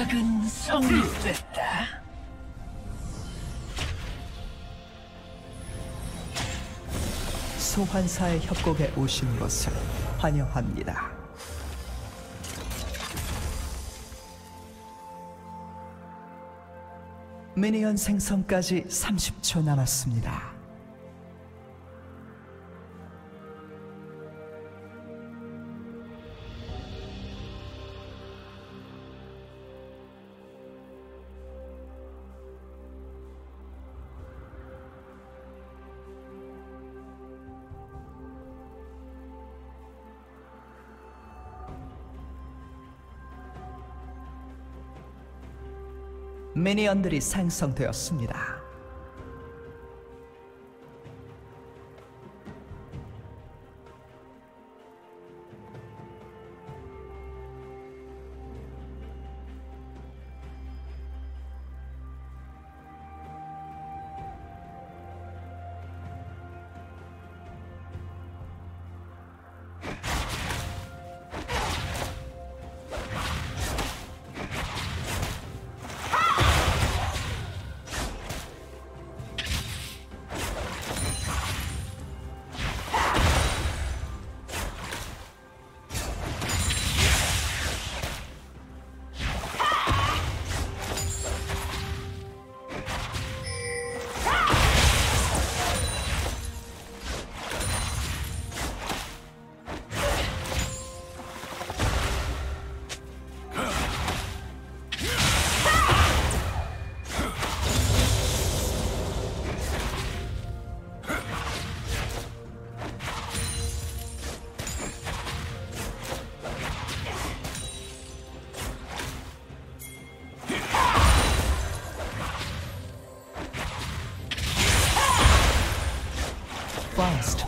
계약은 성립됐다. 소환사의 협곡에 오신 것을 환영합니다. 미니언 생성까지 30초 남았습니다. 미니언들이 생성되었습니다.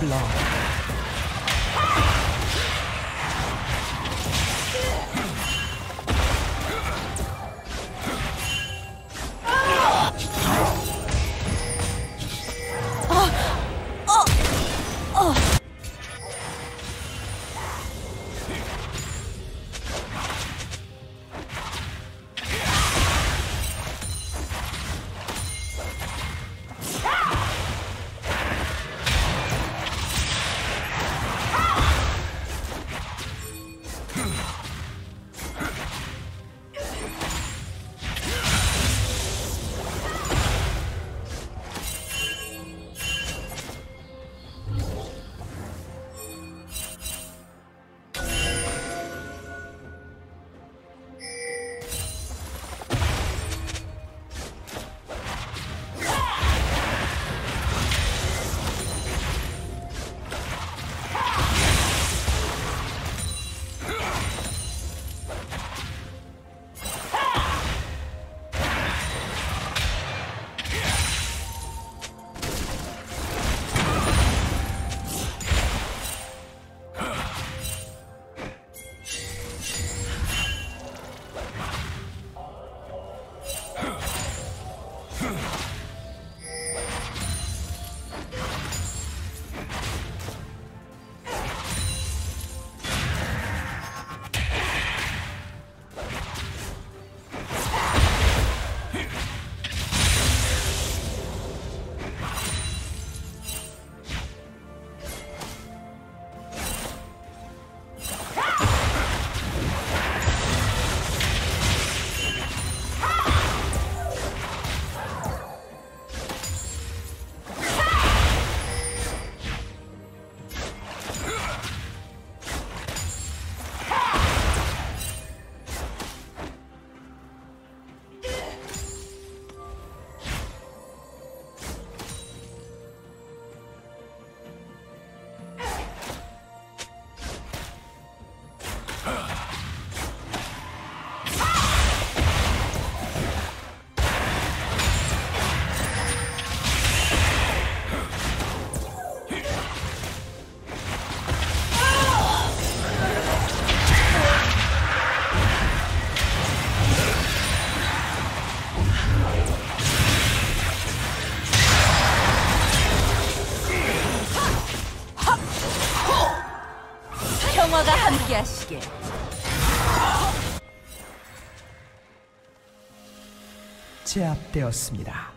Blood 평화가 함께하시길. 제압되었습니다.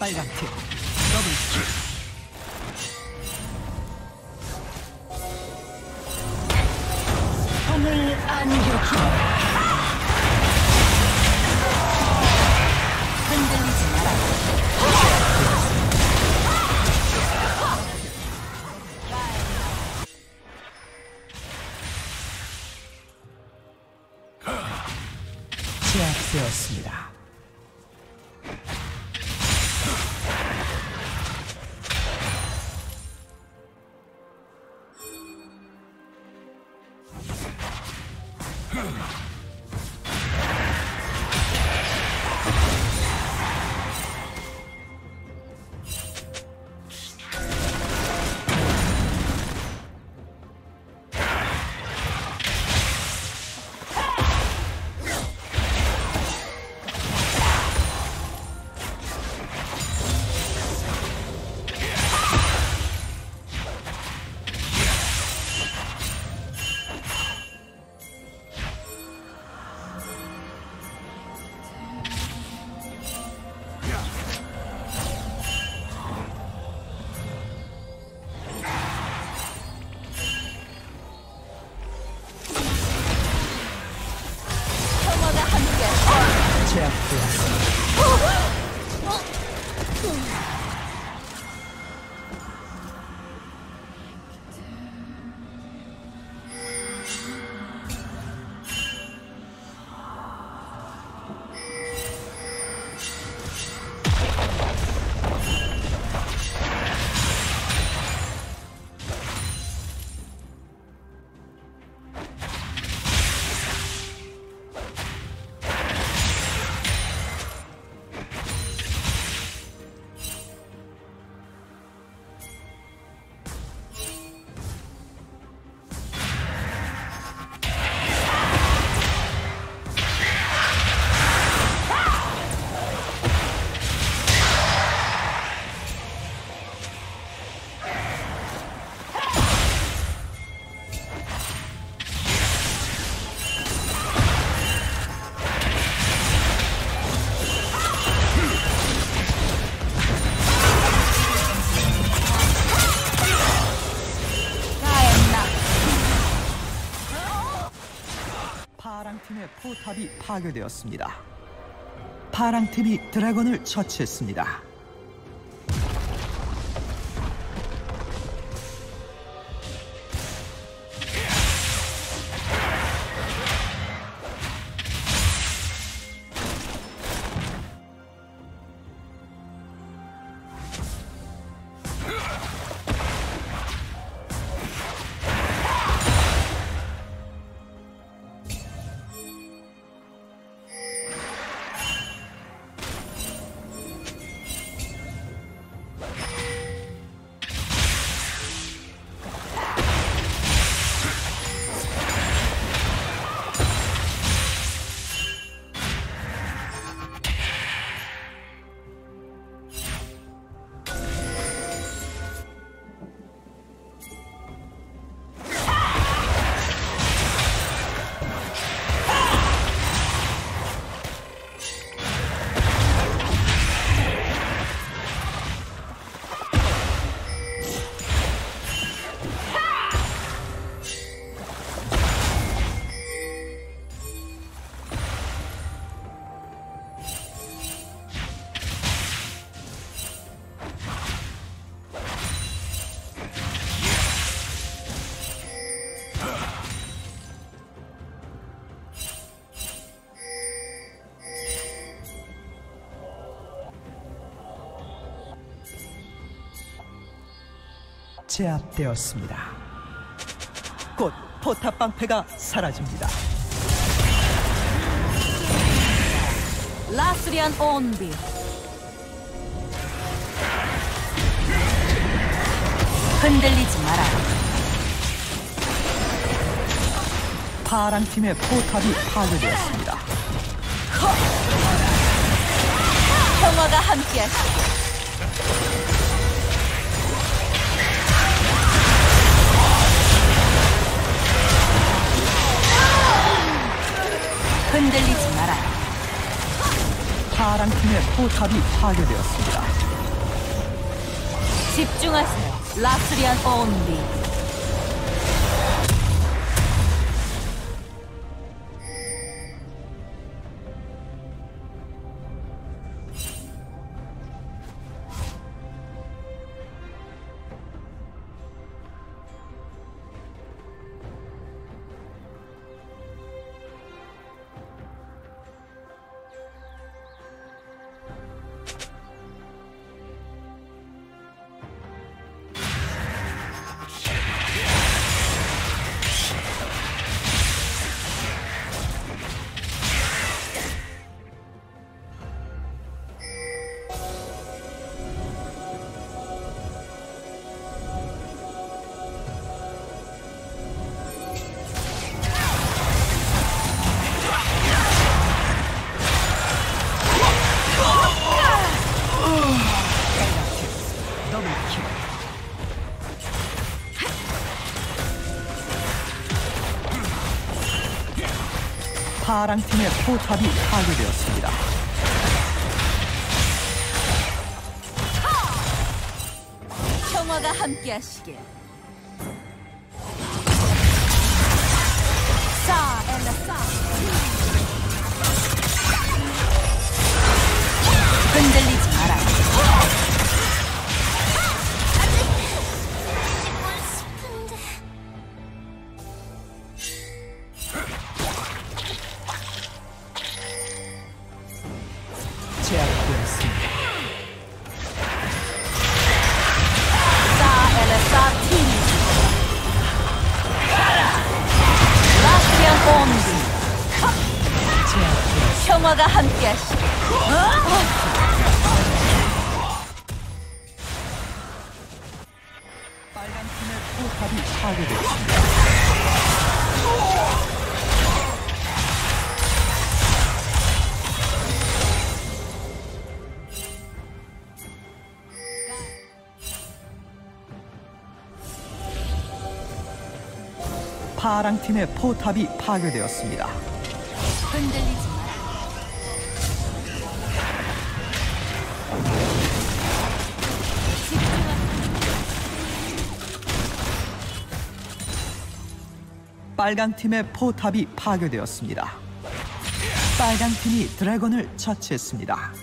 빨간 팀 더블킬 손을 안겨줘. 평 파괴되었습니다. 파랑 팀이 드래곤을 처치했습니다. 제압되었습니다. 곧 포탑 방패가 사라집니다. 라스리안 온비. 흔들리지 마라. 파랑 팀의 포탑이 파괴되었습니다. 평화가 함께하시. 흔들리지 마라. 파랑 팀의 포탑이 파괴되었습니다. 집중하세요. 라스리안 온비. 파랑 팀의 포탑이 파괴되었습니다. 평화가 함께하시길. 흔들리지 파랑 팀의 포탑이 파괴되었습니다. 흔들리지 마라. 빨간 팀의 포탑이 파괴되었습니다. 빨간 팀이 드래곤을 처치했습니다.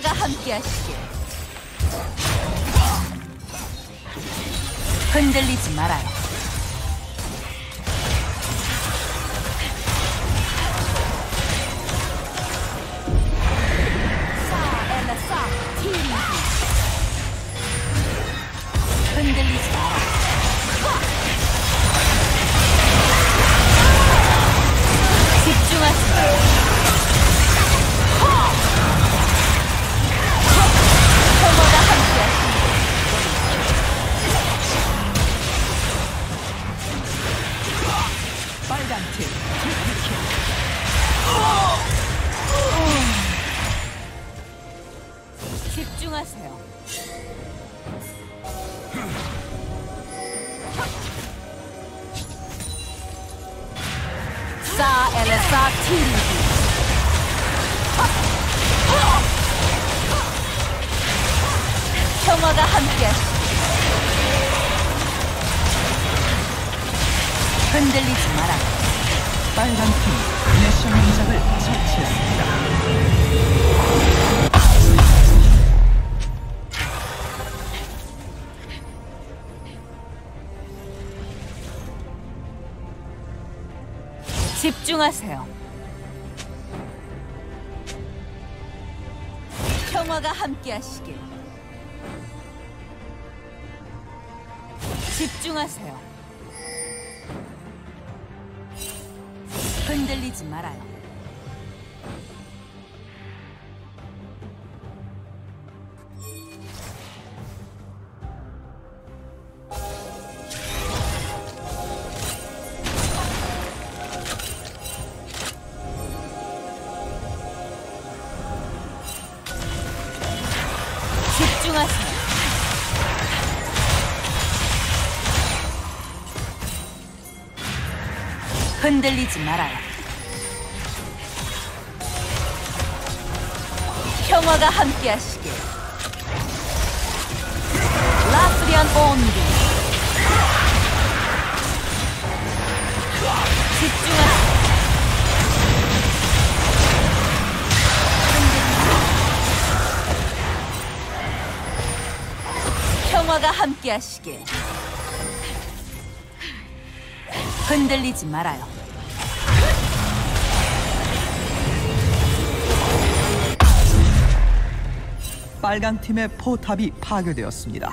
평화가 함께하시길 흔들리지 말아요 평화가 함께하시 흔들리지 마라. 빨간 팀 내셔 명작을 처치했습니다. 집중하세요. 평화가 함께하시길. 집중하세요. 흔들리지 말아요. 흔들리지 말아요. 평화가 함께하시길. 라스리안 온리. 집중하세요. 평화가 함께하시길. 흔들리지 말아요. 빨간 팀의 포탑이 파괴되었습니다.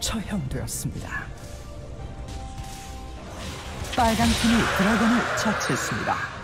처형되었습니다. 빨간 팀이 드래곤을 처치했습니다.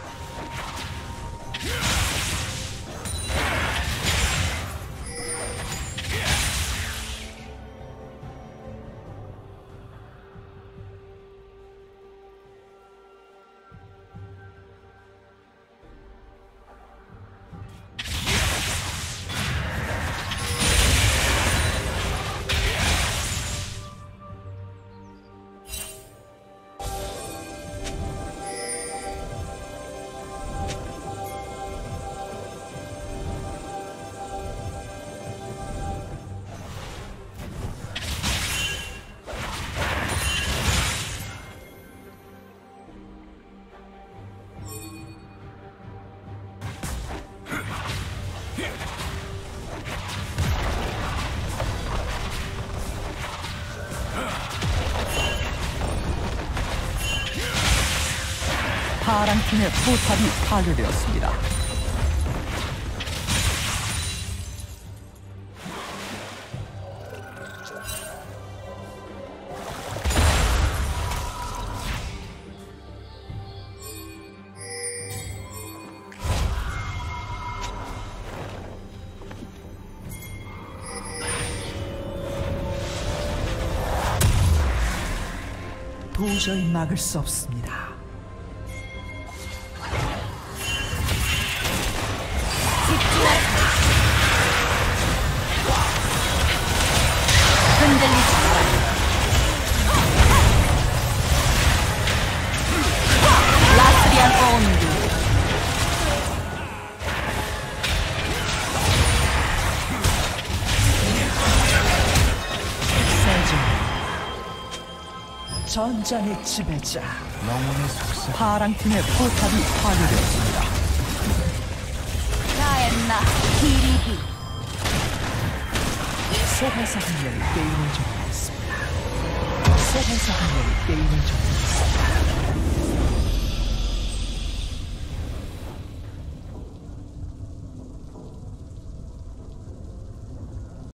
파란 팀의 포탑이 파괴되었습니다. 도저히 막을 수 없습니다. 전장의 지배자. 영혼의 속성 파랑팀의 포탑이 파괴되었습니다. 나엔나 디리비 소환사 한 명이